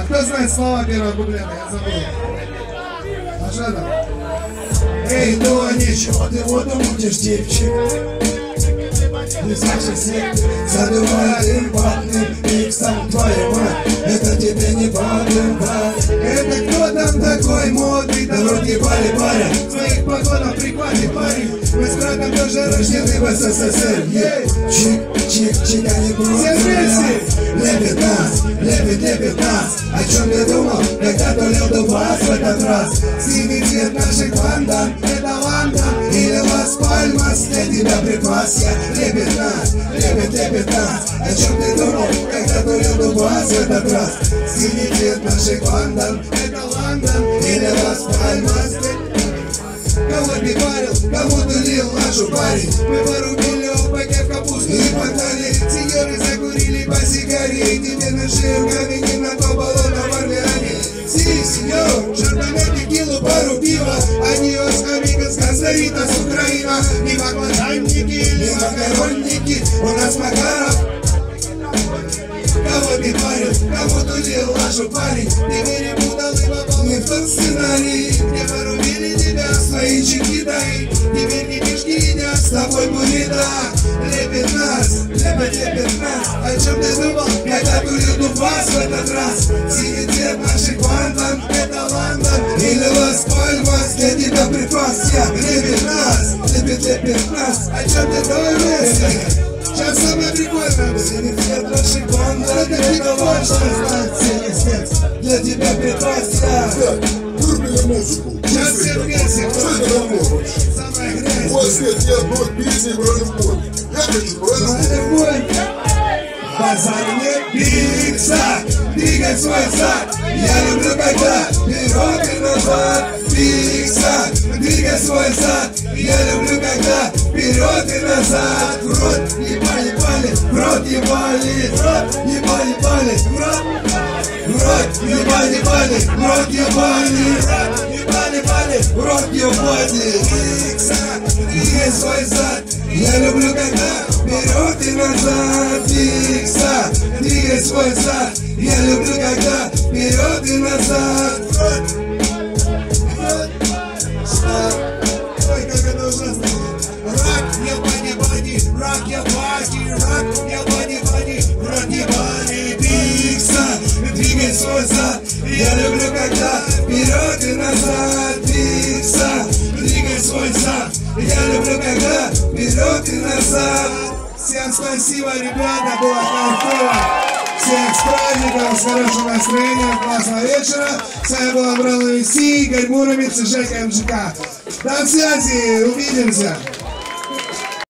А кто знает слова первого куплета? Я забыл. А что? Эй, ну а ничего, ты воду мутишь, типчик Ты слышишь всех, задувает ватным миксом твою мать Это тебе не подумать Это кто там такой модный? Да вроде братом тоже рождены в СССР! Чик, чик, они Все вместе! Лепит нас, лепит, лепит нас. О чем ты думал, когда тулил дубас в этот раз? Синий цвет наших бандан Это Лондон Или Лас-Пальмас, для тебя припас я Лепит нас, лепит, лепит нас. О чем ты думал, когда тулил дубас в этот раз? Синий цвет наших бандан Это Лондон Или Лас-Пальмас Кого ты парил, кому тулил нашу парень. Мы порубили опаке в капусту и погнали Сеньоры закурили по сигаре. Теперь на шею камень на то болото в Орлеане. Си, сеньор, шардоне, текилу, пару пива Адиос, амигос, Коста-Рита, с Украина Не баклажанники, не макаронники. У нас Макаров. Кого ты парил, кому тулил нашу парень? Ты перепутал с тобой буррито Лепит нас, лепит, лепит нас. О чем ты думал, когда тулил дубас в этот раз? Синий цвет наших вантан, это Лондон Или Лас-Пальмас, для тебя припас. Я Лепит нас, лепит, лепит нас. О чем ты вместе Сейчас самое прикольное? Будет Синий цвет наших бандан Это важно знать, синий цвет Для тебя припас я Вырубили музыку. Сейчас все вместе, кто это такое? Нет ни одной песни про любовь. Я хочу про любовь. Не пикса Двигай свой зад. Я люблю когда вперед и назад. Пикса Двигай свой зад. Я люблю когда вперед и назад. В рот ебали, ебали В рот ебали В рот ебали, ебали В рот. В рот ебали, ебали В рот ебали В рот ебали, ебали В рот ебали Пикса Двигай свой зад. Я люблю когда вперед и назад. Фикса, двигай свой зад. Я люблю когда вперед и назад. Ой, как это ужасно. Рак, ебани, бани, рак, ебани, рак, ебани, бани, рак, ебани, Фикса, двигай свой зад. Я люблю когда вперед и назад. Фикса, Я люблю когда вперед и назад Всем спасибо, ребята, было кайфово всех с праздником, с хорошим настроением, классного вечера. С вами был Абрал Игорь Муромец и Жека МЖК. До связи, увидимся.